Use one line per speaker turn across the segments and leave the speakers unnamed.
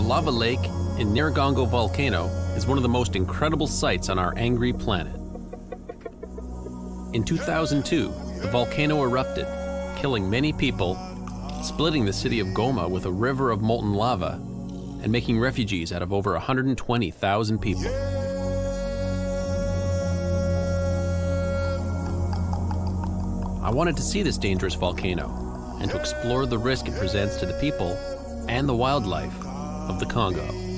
The lava lake in Nyiragongo volcano is one of the most incredible sights on our angry planet. In 2002, the volcano erupted, killing many people, splitting the city of Goma with a river of molten lava, and making refugees out of over 120,000 people. I wanted to see this dangerous volcano and to explore the risk it presents to the people and the wildlife of the Congo.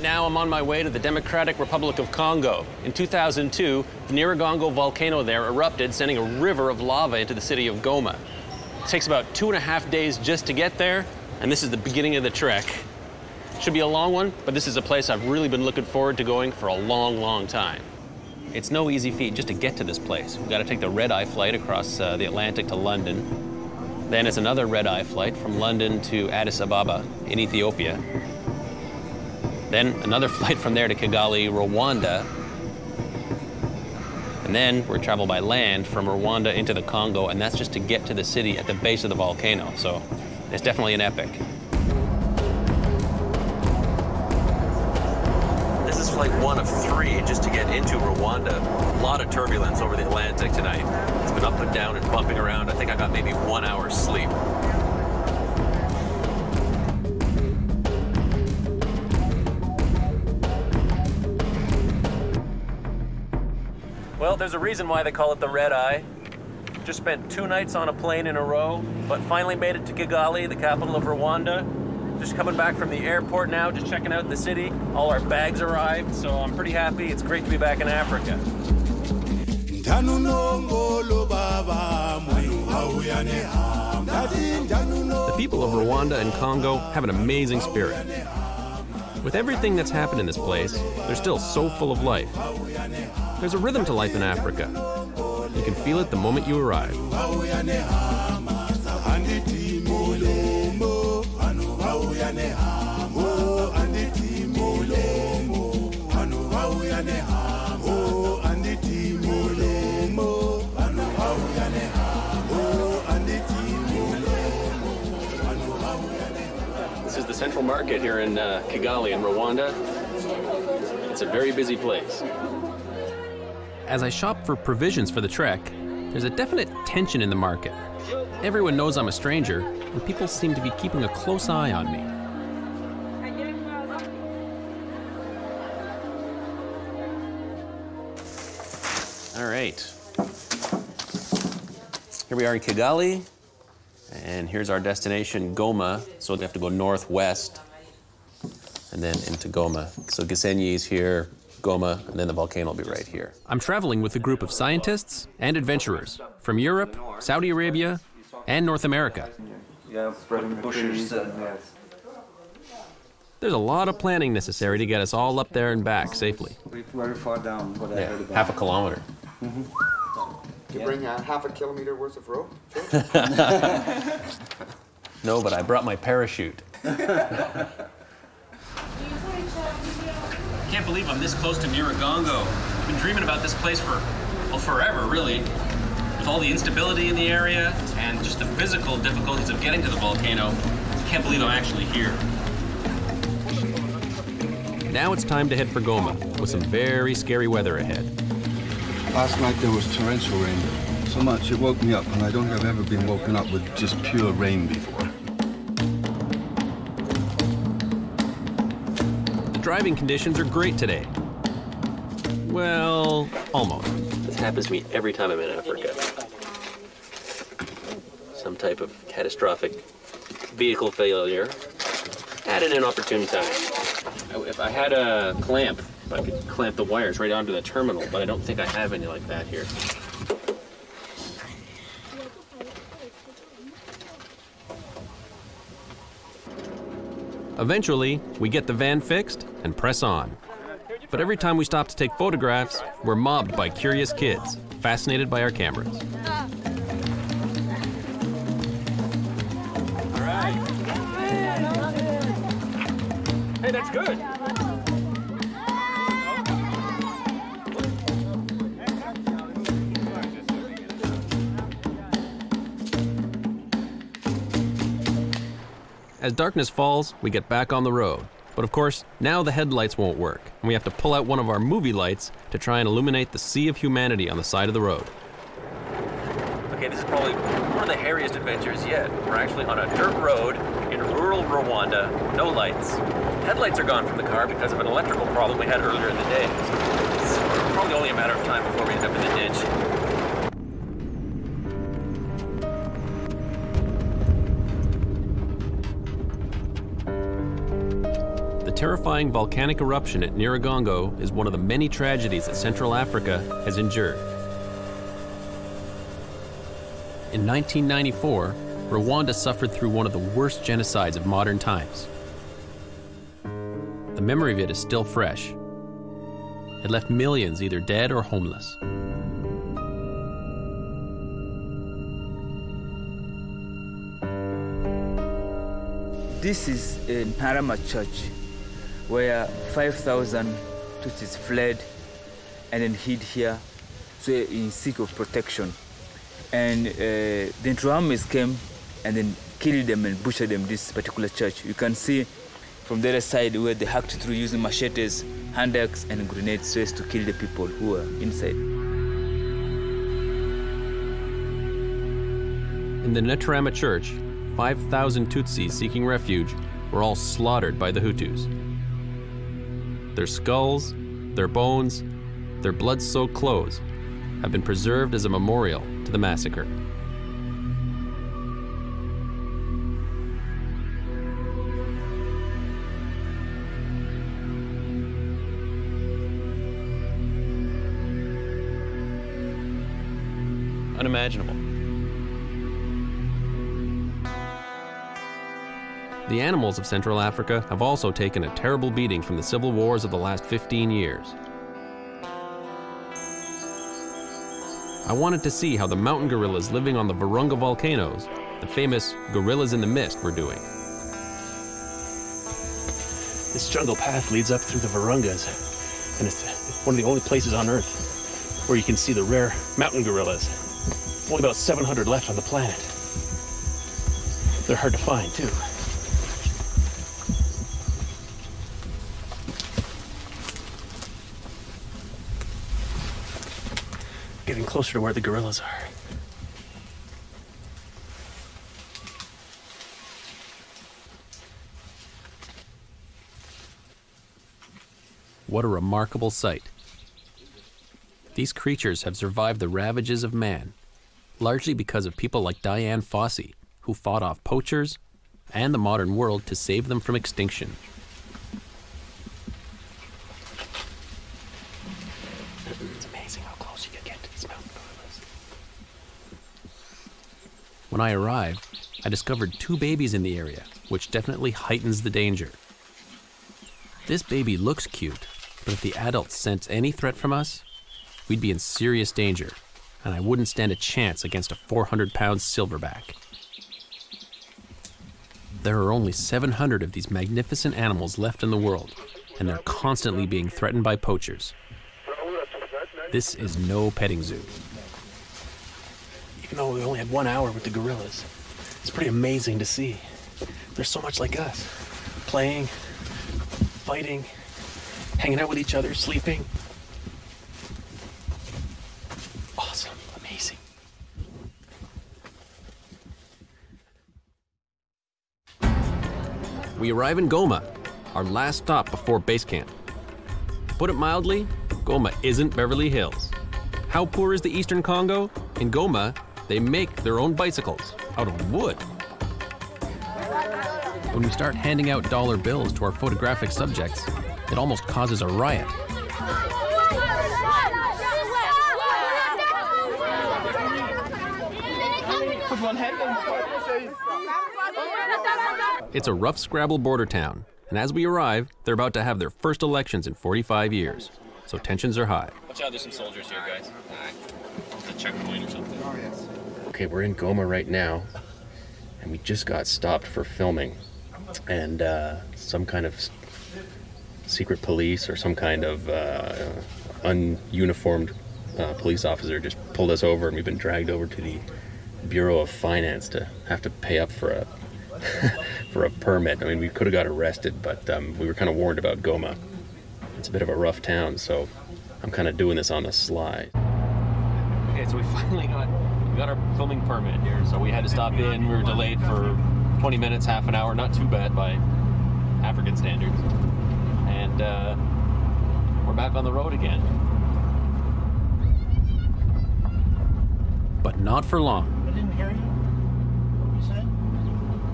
Right now, I'm on my way to the Democratic Republic of Congo. In 2002, the Nyiragongo volcano there erupted, sending a river of lava into the city of Goma. It takes about two and a half days just to get there, and this is the beginning of the trek. Should be a long one, but this is a place I've really been looking forward to going for a long, long time. It's no easy feat just to get to this place. We've got to take the red eye flight across uh, the Atlantic to London. Then it's another red eye flight from London to Addis Ababa in Ethiopia. Then another flight from there to Kigali, Rwanda. And then we're travel by land from Rwanda into the Congo, and that's just to get to the city at the base of the volcano. So it's definitely an epic. This is flight one of three just to get into Rwanda. A lot of turbulence over the Atlantic tonight. It's been up and down and bumping around. I think I got maybe one hour's sleep. Well, there's a reason why they call it the Red Eye. Just spent two nights on a plane in a row, but finally made it to Kigali, the capital of Rwanda. Just coming back from the airport now, just checking out the city. All our bags arrived, so I'm pretty happy. It's great to be back in Africa. The people of Rwanda and Congo have an amazing spirit. With everything that's happened in this place, they're still so full of life. There's a rhythm to life in Africa. You can feel it the moment you arrive. This is the central market here in uh, Kigali in Rwanda. It's a very busy place. As I shop for provisions for the trek, there's a definite tension in the market. Everyone knows I'm a stranger, and people seem to be keeping a close eye on me. All right. Here we are in Kigali, and here's our destination, Goma. So we have to go northwest and then into Goma. So Gisenyi is here, Goma, and then the volcano will be right here. I'm traveling with a group of scientists and adventurers from Europe, Saudi Arabia, and North America.
Yeah, spreading the trees.
There's a lot of planning necessary to get us all up there and back safely.
Very far down, what I heard about.
half a kilometer.
You bring uh, half a kilometer worth of rope?
No, but I brought my parachute. I can't believe I'm this close to Nyiragongo. I've been dreaming about this place for, well, forever, really. With all the instability in the area and just the physical difficulties of getting to the volcano, I can't believe I'm actually here. Now it's time to head for Goma, with some very scary weather ahead.
Last night there was torrential rain. So much it woke me up, and I don't think I've ever been woken up with just pure rain before.
Driving conditions are great today. Well, almost. This happens to me every time I'm in Africa. Some type of catastrophic vehicle failure at an inopportune time. Oh, if I had a clamp I could clamp the wires right onto the terminal, but I don't think I have any like that here. Eventually, we get the van fixed and press on. But every time we stop to take photographs, we're mobbed by curious kids, fascinated by our cameras. Hey, that's good. As darkness falls, we get back on the road. But of course, now the headlights won't work, and we have to pull out one of our movie lights to try and illuminate the sea of humanity on the side of the road. Okay, this is probably one of the hairiest adventures yet. We're actually on a dirt road in rural Rwanda, no lights. Headlights are gone from the car because of an electrical problem we had earlier in the day. It's probably only a matter of time before we end up in the ditch. Terrifying volcanic eruption at Nyiragongo is one of the many tragedies that Central Africa has endured. In 1994, Rwanda suffered through one of the worst genocides of modern times. The memory of it is still fresh. It left millions either dead or homeless.
This is in Ntarama Church, where 5,000 Tutsis fled and then hid here, so in seek of protection. And uh, the Interahamwe came and then killed them and butchered them. This particular church, you can see from the other side where they hacked through using machetes, hand axe, and grenades so as to kill the people who were inside.
In the Netarama church, 5,000 Tutsis seeking refuge were all slaughtered by the Hutus. Their skulls, their bones, their blood soaked clothes have been preserved as a memorial to the massacre. Animals of Central Africa have also taken a terrible beating from the civil wars of the last 15 years. I wanted to see how the mountain gorillas living on the Virunga volcanoes, the famous gorillas in the mist, were doing.
This jungle path leads up through the Virungas, and it's one of the only places on Earth where you can see the rare mountain gorillas. Only about 700 left on the planet. They're hard to find, too. Closer to where the gorillas are.
What a remarkable sight. These creatures have survived the ravages of man, largely because of people like Dian Fossey, who fought off poachers and the modern world to save them from extinction.
It's amazing how close you can get to these mountain gorillas.
When I arrived, I discovered two babies in the area, which definitely heightens the danger. This baby looks cute, but if the adults sense any threat from us, we'd be in serious danger, and I wouldn't stand a chance against a 400 pound silverback. There are only 700 of these magnificent animals left in the world, and they're constantly being threatened by poachers. This is no petting zoo.
Even though we only had one hour with the gorillas, it's pretty amazing to see. They're so much like us. Playing, fighting, hanging out with each other, sleeping. Awesome, amazing.
We arrive in Goma, our last stop before base camp. Put it mildly, Goma isn't Beverly Hills. How poor is the Eastern Congo? In Goma, they make their own bicycles out of wood. When we start handing out dollar bills to our photographic subjects, it almost causes a riot. It's a rough scrabble border town, and as we arrive, they're about to have their first elections in 45 years. So tensions are high. Watch out, there's some soldiers here, guys. a checkpoint or something. Okay, we're in Goma right now, and we just got stopped for filming. And uh, some kind of secret police or some kind of uh, ununiformed uh, police officer just pulled us over, and we've been dragged over to the Bureau of Finance to have to pay up for a for a permit. I mean, we could have got arrested, but um, we were kind of warned about Goma. It's a bit of a rough town, so I'm kind of doing this on the sly. Okay, so we finally got got our filming permit here, so we had to stop in. We were delayed for 20 minutes, half an hour, not too bad by African standards, and uh, we're back on the road again. But not for long.
I didn't hear you. What you said?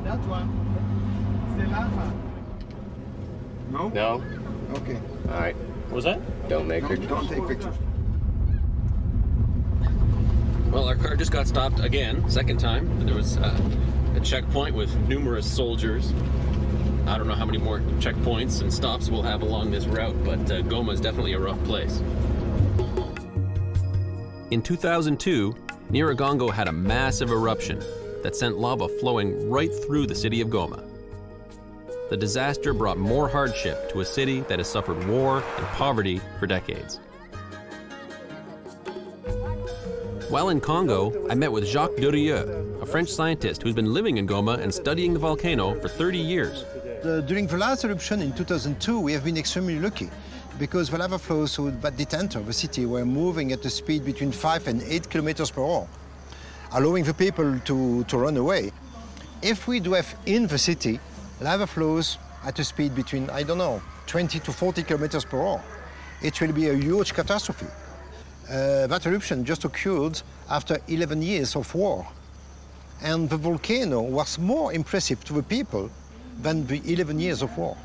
That one. C'est lava.
No?
No?
Okay.
All right.
What was that?
Don't make
Don't,
pictures.
don't take pictures.
Well, our car just got stopped again, second time. There was uh, a checkpoint with numerous soldiers. I don't know how many more checkpoints and stops we'll have along this route, but uh, Goma is definitely a rough place. In 2002, Nyiragongo had a massive eruption that sent lava flowing right through the city of Goma. The disaster brought more hardship to a city that has suffered war and poverty for decades. While in Congo, I met with Jacques Durieux, a French scientist who's been living in Goma and studying the volcano for 30 years.
During the last eruption in 2002, we have been extremely lucky because the lava flows through that detentor of the city were moving at a speed between 5 and 8 kilometers per hour, allowing the people to, to run away. If we do have in the city lava flows at a speed between, I don't know, 20 to 40 kilometers per hour, it will be a huge catastrophe. Uh, that eruption just occurred after 11 years of war. And the volcano was more impressive to the people than the 11 years of war.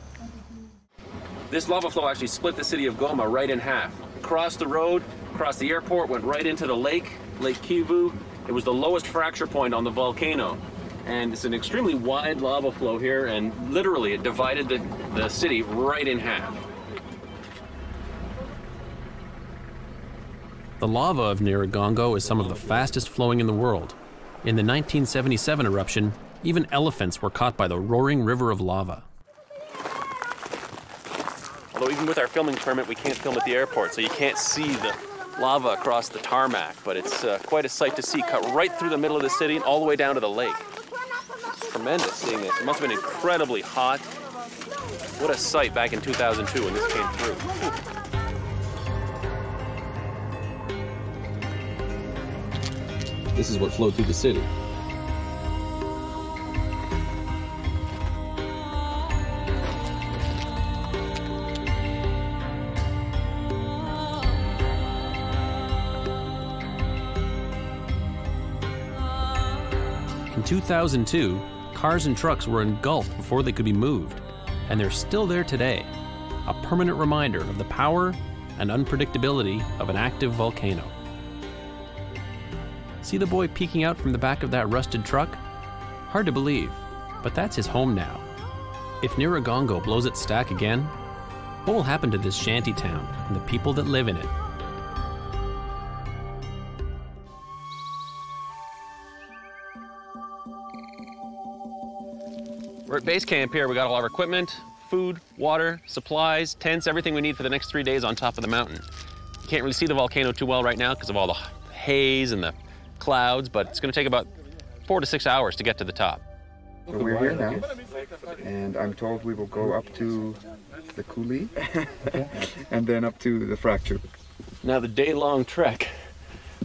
This lava flow actually split the city of Goma right in half. Crossed the road, crossed the airport, went right into the lake, Lake Kivu. It was the lowest fracture point on the volcano. And it's an extremely wide lava flow here, and literally it divided the, the city right in half. The lava of Nyiragongo is some of the fastest flowing in the world. In the 1977 eruption, even elephants were caught by the roaring river of lava. Although even with our filming permit, we can't film at the airport, so you can't see the lava across the tarmac. But it's uh, quite a sight to see, cut right through the middle of the city and all the way down to the lake. Tremendous seeing this. It must have been incredibly hot. What a sight back in 2002 when this came through. Whew. This is what flowed through the city. In 2002, cars and trucks were engulfed before they could be moved, and they're still there today. A permanent reminder of the power and unpredictability of an active volcano. See the boy peeking out from the back of that rusted truck? Hard to believe, but that's his home now. If Nyiragongo blows its stack again, what will happen to this shanty town and the people that live in it? We're at base camp here. We got all our equipment, food, water, supplies, tents, everything we need for the next three days on top of the mountain. You can't really see the volcano too well right now because of all the haze and the clouds, but it's going to take about four to six hours to get to the top.
So we're here now, and I'm told we will go up to the coulee, and then up to the fracture.
Now the day-long trek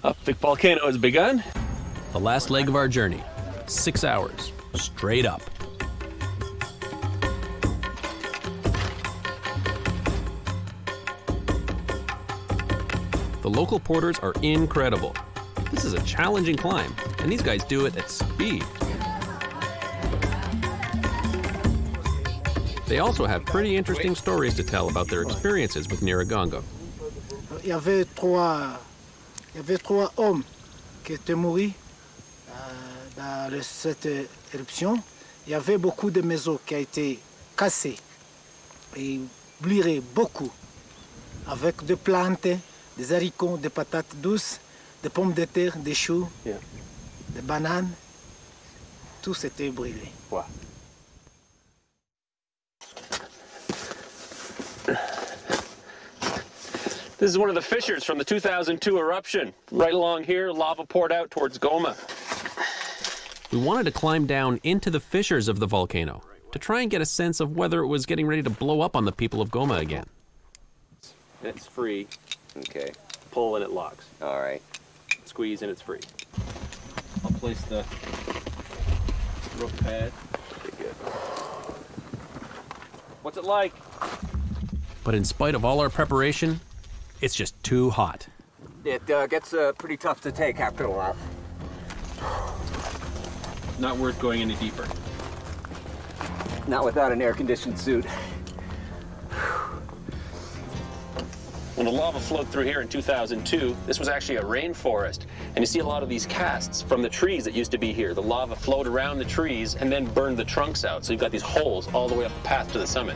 up the volcano has begun. The last leg of our journey, six hours, straight up. The local porters are incredible. This is a challenging climb, and these guys do it at speed. They also have pretty interesting stories to tell about their experiences with
morts euh, éruption. Avec des plantes, des haricots, des patates douces, des pommes de terre, des choux,
Yeah.
des bananes. Tout s'était brûlé.
Wow. This is one of the fissures from the 2002 eruption. Right along here, lava poured out towards Goma.
We wanted to climb down into the fissures of the volcano to try and get a sense of whether it was getting ready to blow up on the people of Goma again.
It's free.
Okay.
Pull and it locks.
All right.
Squeeze and it's free. I'll place the rope pad.
Pretty good.
What's it like?
But in spite of all our preparation, it's just too hot.
It uh, gets uh, pretty tough to take after a while.
Not worth going any deeper.
Not without an air-conditioned suit.
When the lava flowed through here in 2002, this was actually a rainforest. And you see a lot of these casts from the trees that used to be here. The lava flowed around the trees and then burned the trunks out. So you've got these holes all the way up the path to the summit.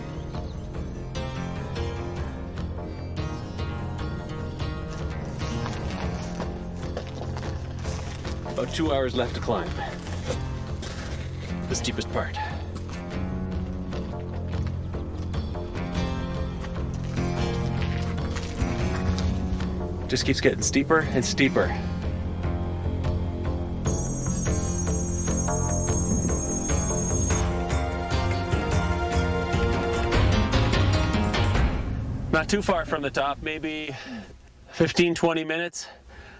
About two hours left to climb. The steepest part. Just keeps getting steeper and steeper. Not too far from the top, maybe 15, 20 minutes,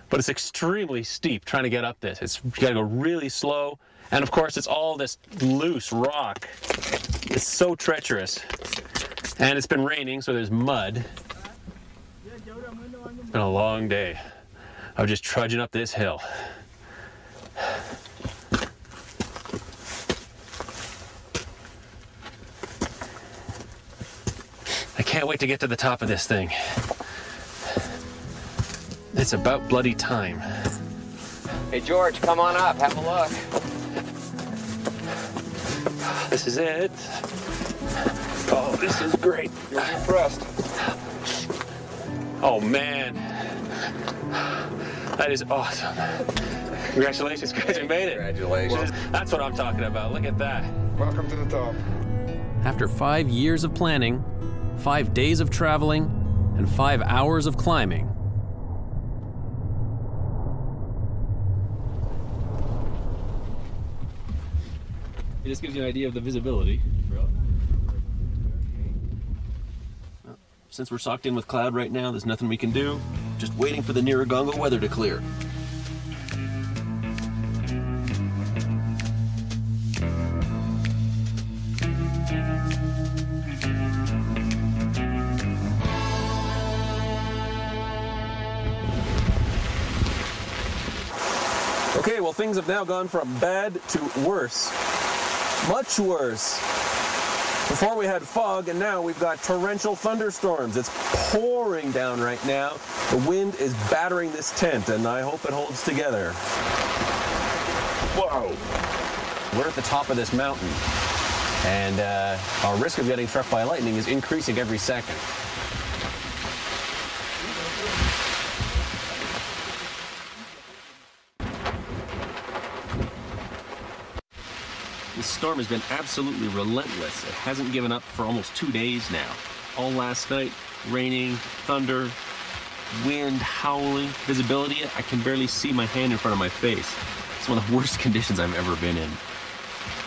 but it's extremely steep trying to get up this. It's you gotta go really slow. And of course, it's all this loose rock. It's so treacherous. And it's been raining, so there's mud. It's been a long day of just trudging up this hill. I can't wait to get to the top of this thing. It's about bloody time.
Hey, George, come on up. Have a look.
This is it. Oh, this is great.
You're impressed.
Oh man. That is awesome. Congratulations, guys, you made it.
Congratulations.
That's what I'm talking about. Look at that.
Welcome to the top.
After five years of planning, five days of traveling, and five hours of climbing,
It just gives you an idea of the visibility. Since we're socked in with cloud right now, there's nothing we can do. Just waiting for the Nyiragongo weather to clear. Okay, well, things have now gone from bad to worse. Much worse. Before we had fog, and now we've got torrential thunderstorms. It's pouring down right now. The wind is battering this tent, and I hope it holds together. Whoa! We're at the top of this mountain, and uh, our risk of getting struck by lightning is increasing every second. This storm has been absolutely relentless. It hasn't given up for almost two days now. All last night, raining, thunder, wind, howling, visibility. I can barely see my hand in front of my face. It's one of the worst conditions I've ever been in.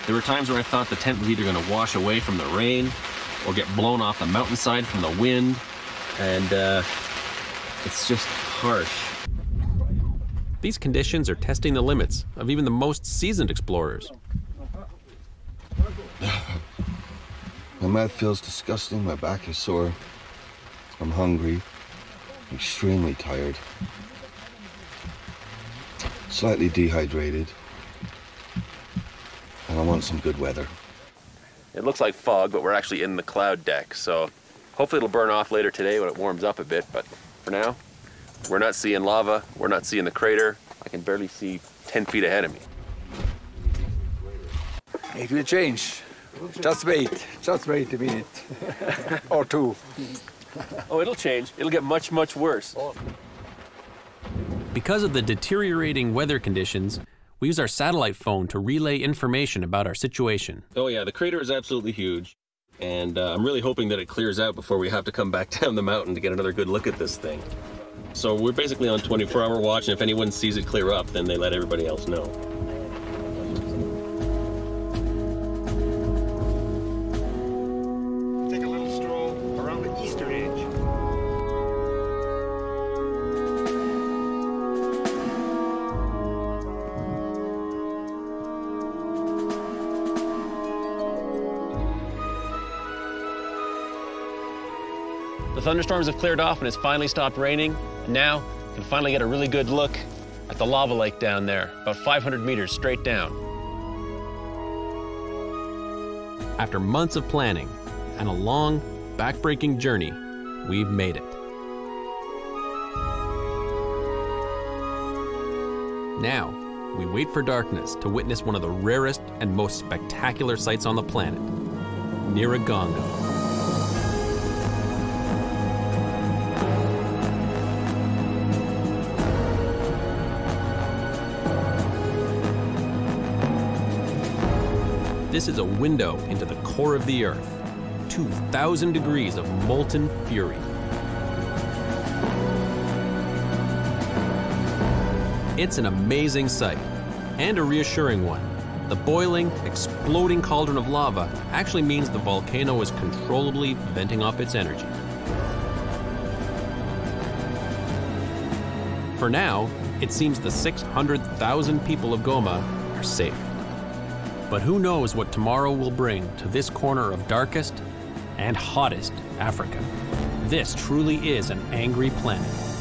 There were times where I thought the tent was either going to wash away from the rain or get blown off the mountainside from the wind. And uh, it's just harsh.
these conditions are testing the limits of even the most seasoned explorers.
Mouth feels disgusting, my back is sore. I'm hungry, extremely tired, slightly dehydrated, and I want some good weather.
It looks like fog, but we're actually in the cloud deck, so hopefully it'll burn off later today when it warms up a bit. But for now,
We're not seeing lava. We're not seeing the crater. I can barely see 10 feet ahead of me.
It a change. Just wait. Just wait a minute or two.
Oh, it'll change. It'll get much, much worse.
Because of the deteriorating weather conditions, we use our satellite phone to relay information about our situation.
Oh, yeah, the crater is absolutely huge. And uh, I'm really hoping that it clears out before we have to come back down the mountain to get another good look at this thing. So we're basically on 24 hour watch, and if anyone sees it clear up, then they let everybody else know.
Thunderstorms have cleared off and it's finally stopped raining. And now we can finally get a really good look at the lava lake down there, about 500 meters straight down. After months of planning and a long, backbreaking journey, we've made it. Now, we wait for darkness to witness one of the rarest and most spectacular sights on the planet, Nyiragongo. This is a window into the core of the Earth. 2,000 degrees of molten fury. It's an amazing sight, and a reassuring one. The boiling, exploding cauldron of lava actually means the volcano is controllably venting off its energy. For now, it seems the 600,000 people of Goma are safe. But who knows what tomorrow will bring to this corner of darkest and hottest Africa. This truly is an angry planet.